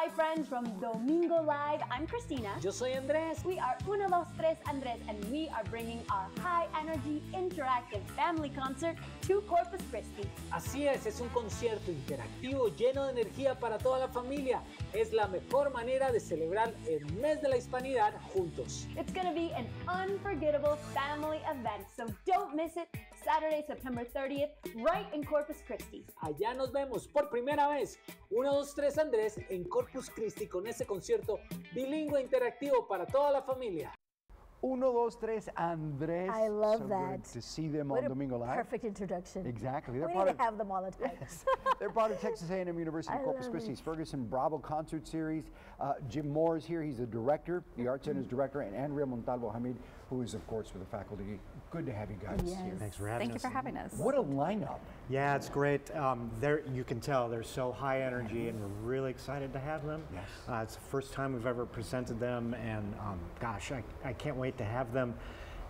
Hi friends from Domingo Live. I'm Christina. Yo soy Andrés. We are Uno Dos Tres Andrés and we are bringing our high energy interactive family concert to Corpus Christi. Así es, es un concierto interactivo lleno de energía para toda la familia. Es la mejor manera de celebrar el mes de la hispanidad juntos. It's going to be an unforgettable family event, so don't miss it. Saturday, September 30th, right in Corpus Christi. Allá nos vemos por primera vez. 1, 2, 3 Andrés en Corpus Christi con ese concierto bilingüe interactivo para toda la familia. 1, 2, 3, Andrés. I love so that. Good to see them What on a Domingo Live. Perfect introduction. Exactly. We They're need part to of, have them all the time. they're part of Texas A&M University I Corpus Christi's Ferguson Bravo Concert Series. Uh, Jim Moore is here. He's the director, the Art Center's director, and Andrea Montalvo Hamid, who is, of course, with the faculty. Good to have you guys Yes. here. Thanks for having Thank you for having us. What a lineup. Yeah, it's great. Um, they're, you can tell they're so high energy, and we're really excited to have them. Yes. Uh, it's the first time we've ever presented them, and um, gosh, I, I can't wait to have them.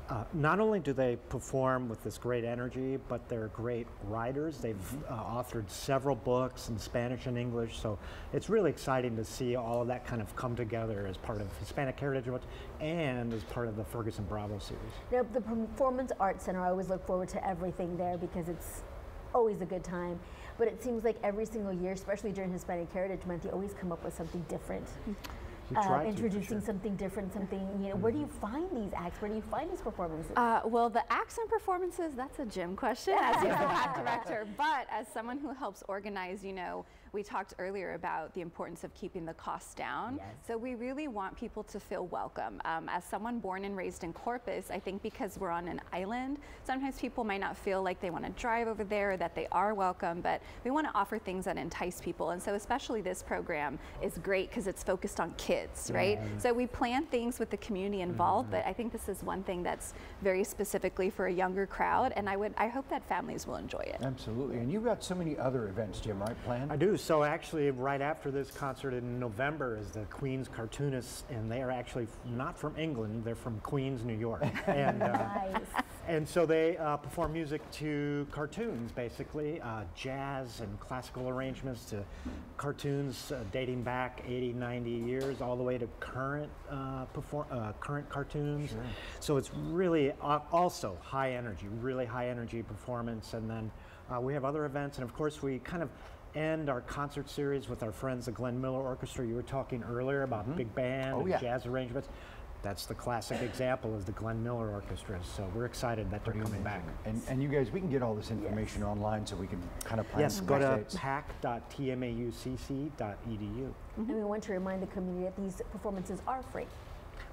Uh, not only do they perform with this great energy, but they're great writers. They've uh, authored several books in Spanish and English, so it's really exciting to see all of that kind of come together as part of Hispanic Heritage Month and as part of the Ferguson Bravo series. Now, the Performance Arts Center, I always look forward to everything there because it's always a good time. But it seems like every single year, especially during Hispanic Heritage Month, you always come up with something different. We Uh, try to, for introducing sure. something different, something, you know, where do you find these acts? Where do you find these performances? Uh, well, the acts and performances, that's a Jim question as you're act director. But as someone who helps organize, you know, we talked earlier about the importance of keeping the costs down. Yes. So we really want people to feel welcome. Um, as someone born and raised in Corpus, I think because we're on an island, sometimes people might not feel like they want to drive over there or that they are welcome, but we want to offer things that entice people. And so especially this program is great because it's focused on kids, right? So we plan things with the community involved, but I think this is one thing that's very specifically for a younger crowd, and I would I hope that families will enjoy it. Absolutely. And you've got so many other events, Jim, right, planned? I do. So actually, right after this concert in November is the Queens Cartoonists, and they are actually not from England. They're from Queens, New York. And, uh, nice. And so they uh, perform music to cartoons, basically, uh, jazz and classical arrangements to cartoons uh, dating back 80, 90 years, all the way to current uh, perform uh, current cartoons. So it's really uh, also high energy, really high energy performance. And then uh, we have other events, and of course we kind of end our concert series with our friends, the Glenn Miller Orchestra. You were talking earlier about big band Oh, and yeah. jazz arrangements. That's the classic example of the Glenn Miller Orchestra. So we're excited that they're coming back. And, and you guys, we can get all this information online so we can kind of plan Yes, some go to dates. pac.tamucc.edu. Mm-hmm. And we want to remind the community that these performances are free.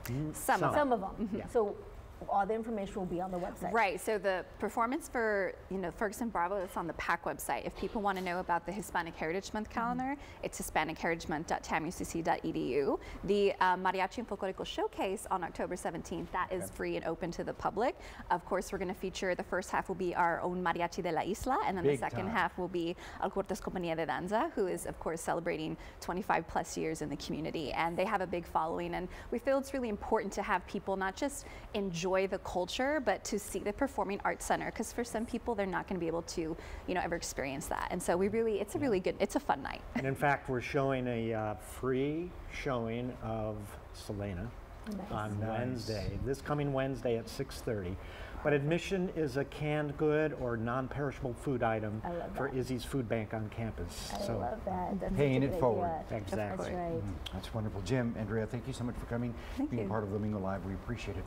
Mm-hmm. Some of them. Some of them. Yeah. So all the information will be on the website. Right. So the performance for you know Ferguson Bravo is on the PAC website. If people want to know about the Hispanic Heritage Month calendar, it's HispanicHeritageMonth.tamucc.edu. The uh, Mariachi and Folklorico Showcase on October 17th that is free and open to the public. Of course, we're going to feature the first half will be our own Mariachi de la Isla, and then Big the second time. half will be Al Cortes Compañía de Danza, who is of course celebrating 25 plus years in the community, and they have a big following. And we feel it's really important to have people not just enjoy the culture, but to see the Performing Arts Center, because for some people they're not going to be able to, you know, ever experience that. And so we really, it's a really good, it's a fun night. And in fact, we're showing a uh, free showing of Selena on Nice. Wednesday, this coming Wednesday at 6.30. But admission is a canned good or non-perishable food item for. Izzy's Food Bank on campus. I so love that. That's Paying it forward. idea. Exactly. That's right. That's wonderful. Jim, Andrea, thank you so much for coming, Thank being you. part of Domingo Live. We appreciate it.